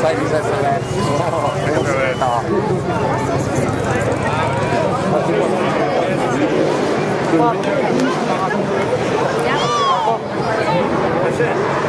Sai di se No. Basta,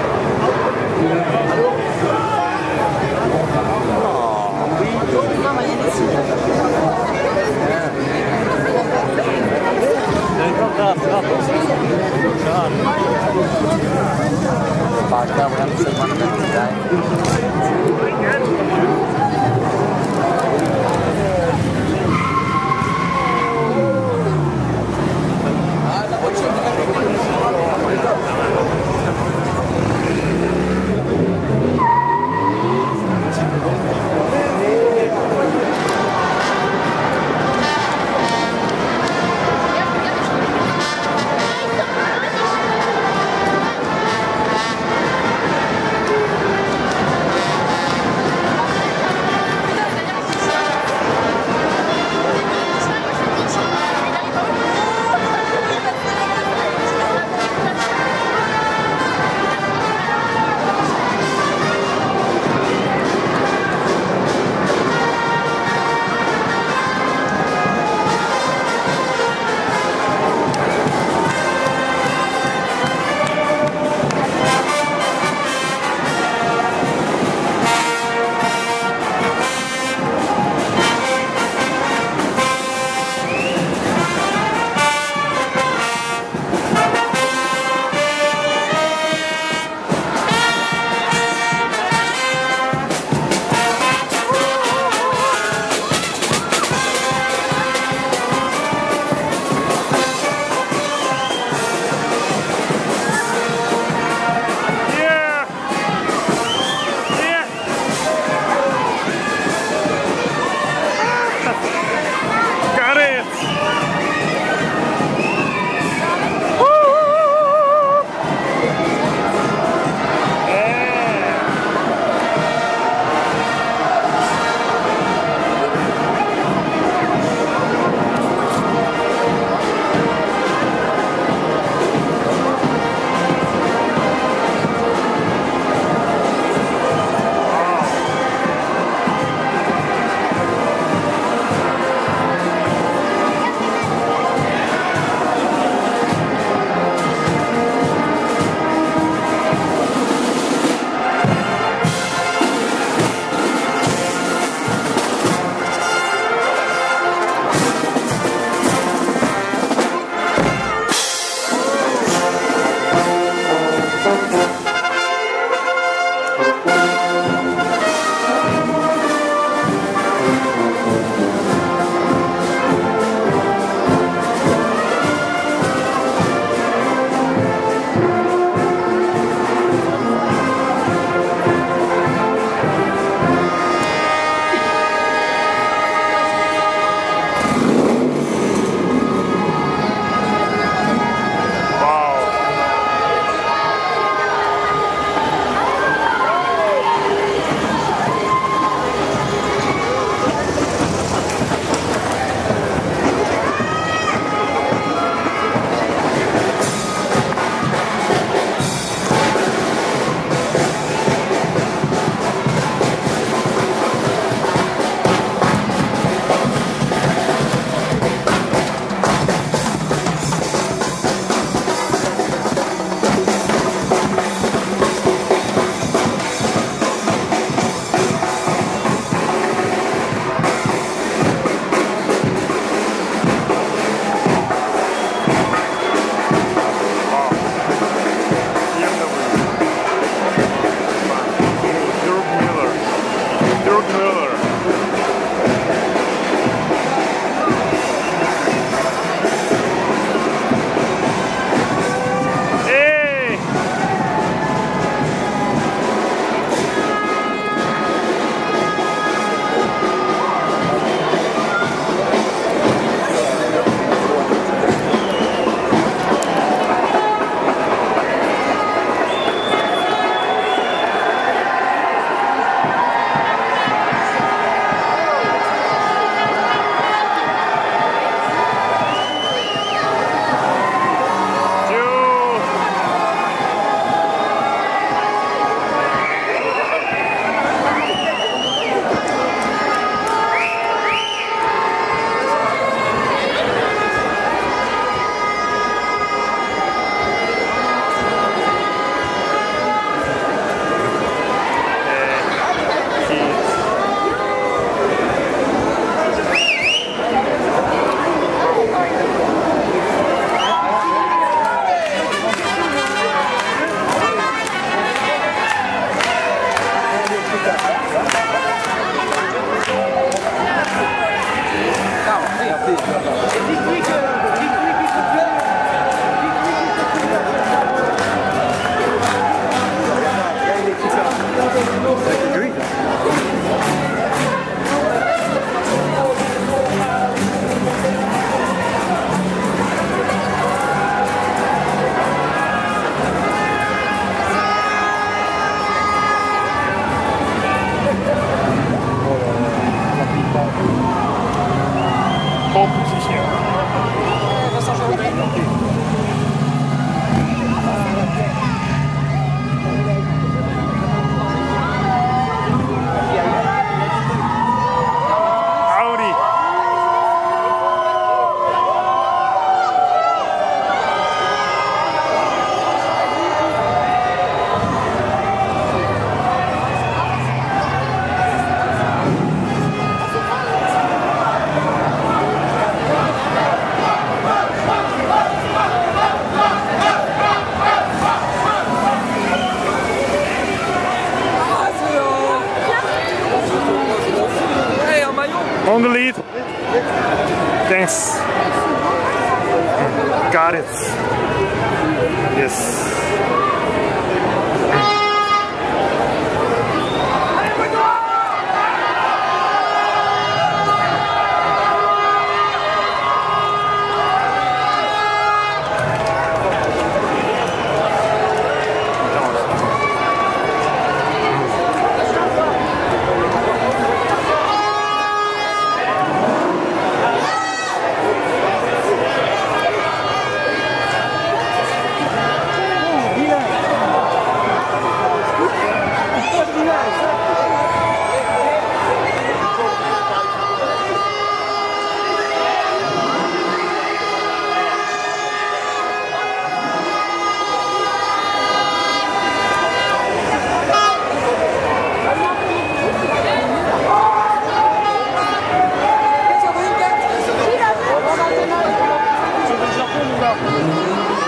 up.